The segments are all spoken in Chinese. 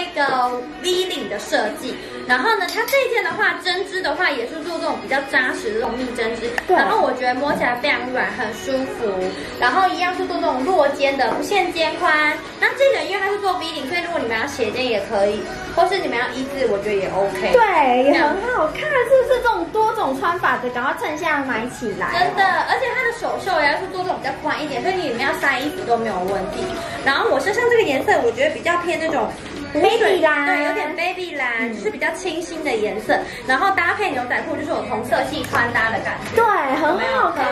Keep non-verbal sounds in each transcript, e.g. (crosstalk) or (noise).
一个 V 领的设计。然后呢，它这一件的话，针织的话也是做这种比较扎实的这种密针织。然后我觉得摸起来非常软，很舒服。然后一样是做这种落肩的，不限肩宽。那这个因为它是做 V 领，所以如果你们要斜肩也可以，或是你们要一字，我觉得也 OK。对，也很好看，是不是这种多种穿法的，赶快趁现在买起来、真的，而且它的手袖也是做这种比较宽一点，所以你里面要塞衣服都没有问题。然后我身上这个颜色，我觉得比较偏那种 Baby 蓝对，有点 baby 蓝，就是比较清新的颜色。然后搭配牛仔裤，就是有同色系穿搭的感觉。对，很好看。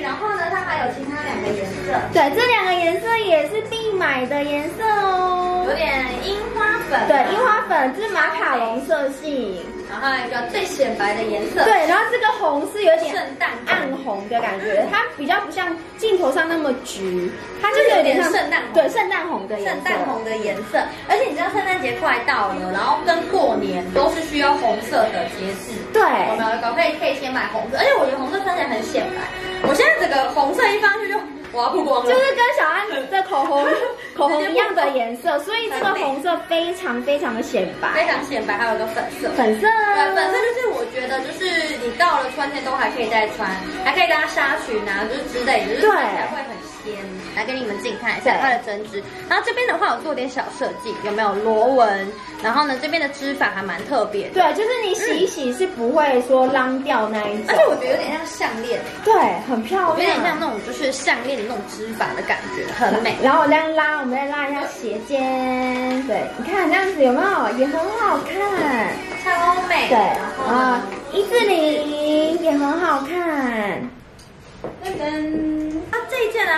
然后呢，它还有其他两个颜色，对，这两个颜色也是必买的颜色哦有。点樱花粉，对，樱花粉这是马卡龙色系。然后还有一个最显白的颜色，对，然后这个红是有点圣诞暗红的感觉，它比较不像镜头上那么橘，它就是有点像圣诞红对，圣诞红的颜色。圣诞红的颜色，而且你知道圣诞节快到了，然后跟过年都是需要红色的节日。对我们有？搞可以可以先买红色，而且我觉得红色穿起来很显白。我现在整个红色一放上去就我要曝光了，就是跟小安的口红 (laughs) 口红一样的颜色，所以这个红色非常非常的显白。非常显白，还有一个粉色。粉色，对，粉色就是我觉得就是你到了春天都还可以再穿，还可以搭纱裙啊，就是之类的，就是对穿起来会很鲜。来给你们近看一下它的针织，然后这边的话我做点小设计，有没有螺纹？然后呢，这边的织法还蛮特别的，对，就是你洗一洗是不会说浪掉那一种。而且，我觉得有点像项链，对，很漂亮。有点，像那种就是项链的那种织法的感觉，很美。(laughs) 然后我这样拉，我们再拉一下斜肩，对，你看这样子有没有？也很好看？超美。对，然后啊，，一字领也很好看，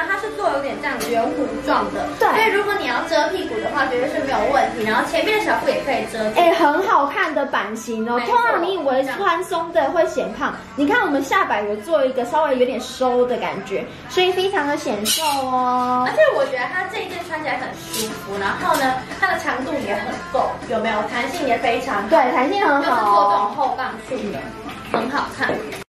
呢，它是做有点这样圆弧状的，对所以如果你要遮屁股的话，绝对是没有问题。然后前面的小腹也可以遮住。哎，很好看的版型哦。通常你以为宽松的会显胖，你看我们下摆有做一个稍微有点收的感觉，所以非常的显瘦哦而。且我觉得它这一件穿起来很舒服，然后呢，它的长度也很够，有没有？弹性也非常好，对，弹性很就是做这。种后棒束的，很好看。